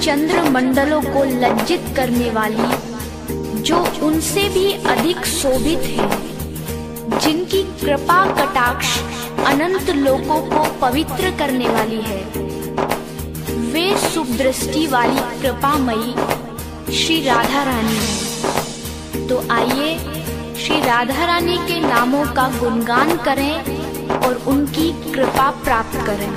चंद्र मंडलों को लज्जित करने वाली, जो उनसे भी अधिक शोभित है, जिनकी कृपा कटाक्ष अनंत लोकों को पवित्र करने वाली है। वे शुभ दृष्टि वाली कृपामयी श्री राधा रानी है। तो आइए श्री राधा रानी के नामों का गुणगान करें और उनकी कृपा प्राप्त करें।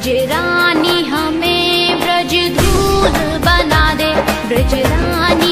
ब्रज रानी हमें ब्रज धूल बना दे। ब्रज रानी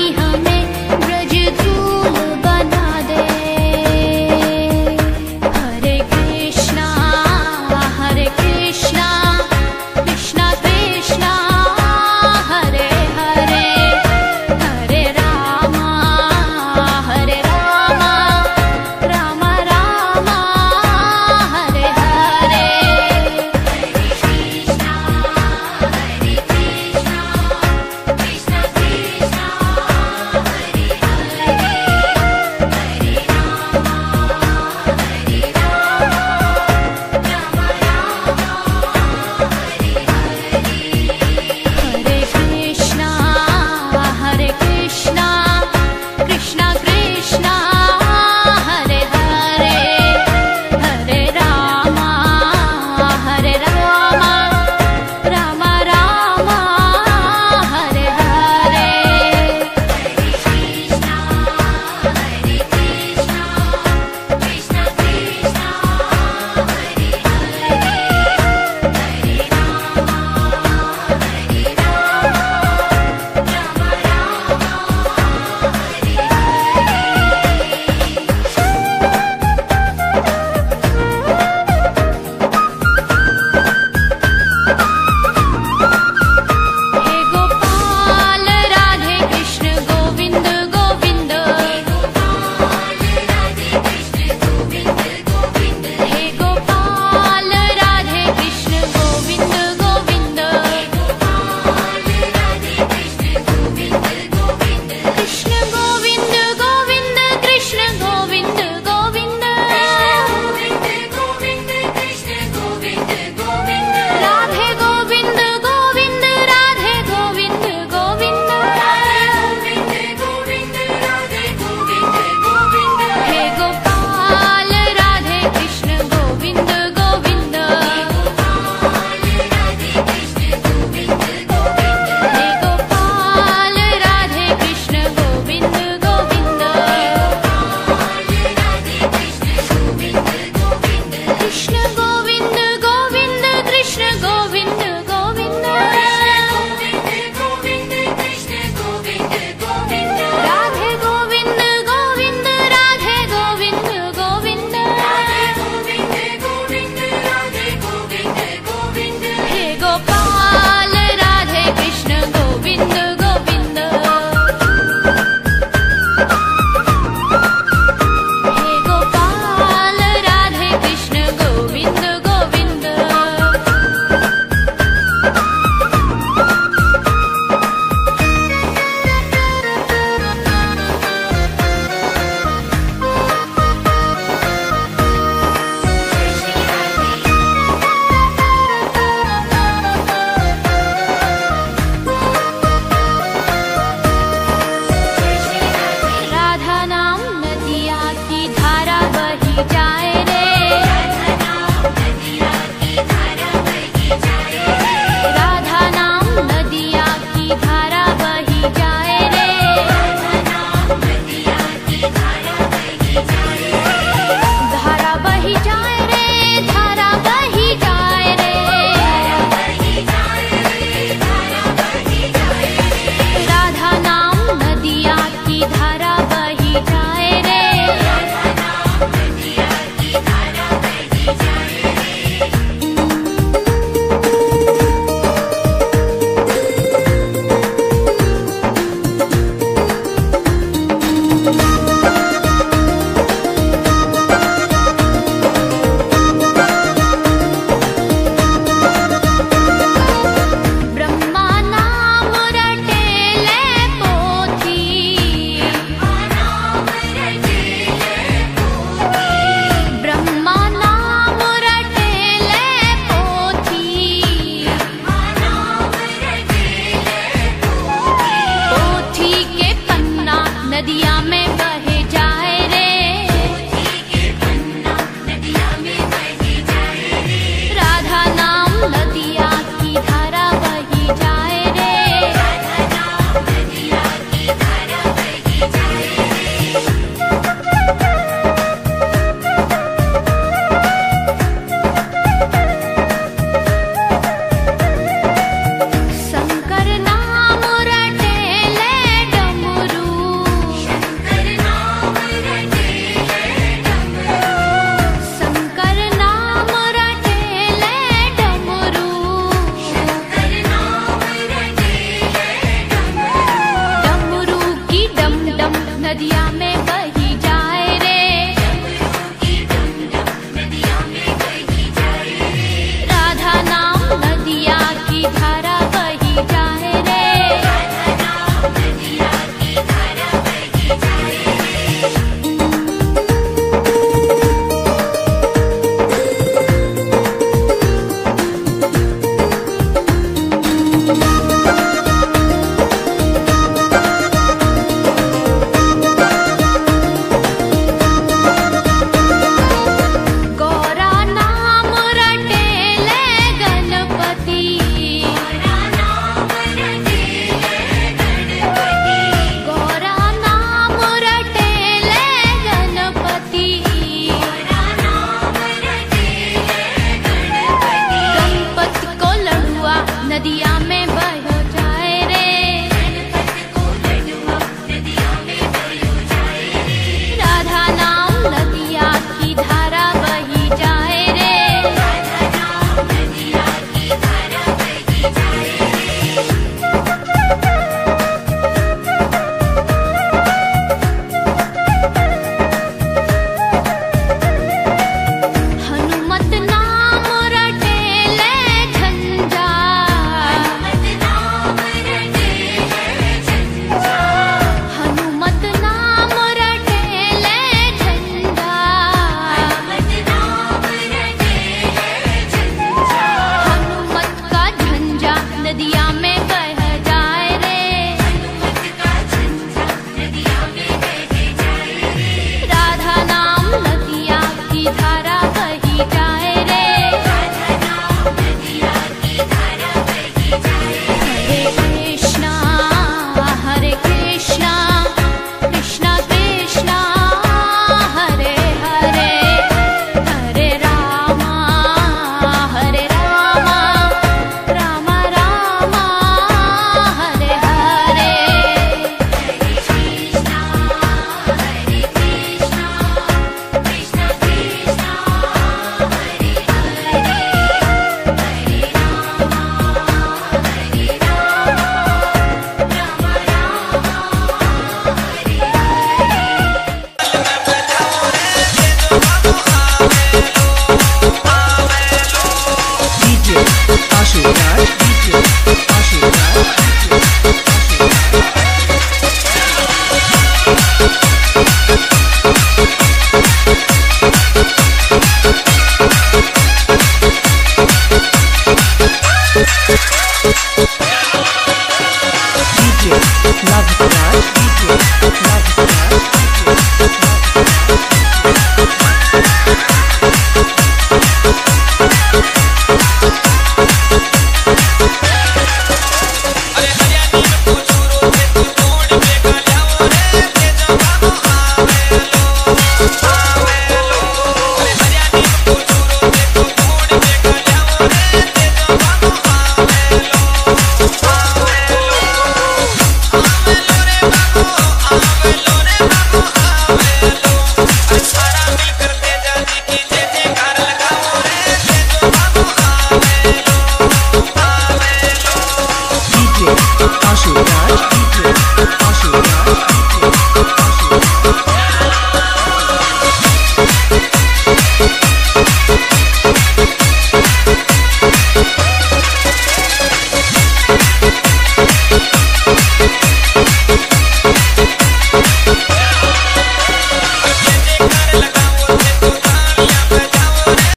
bye.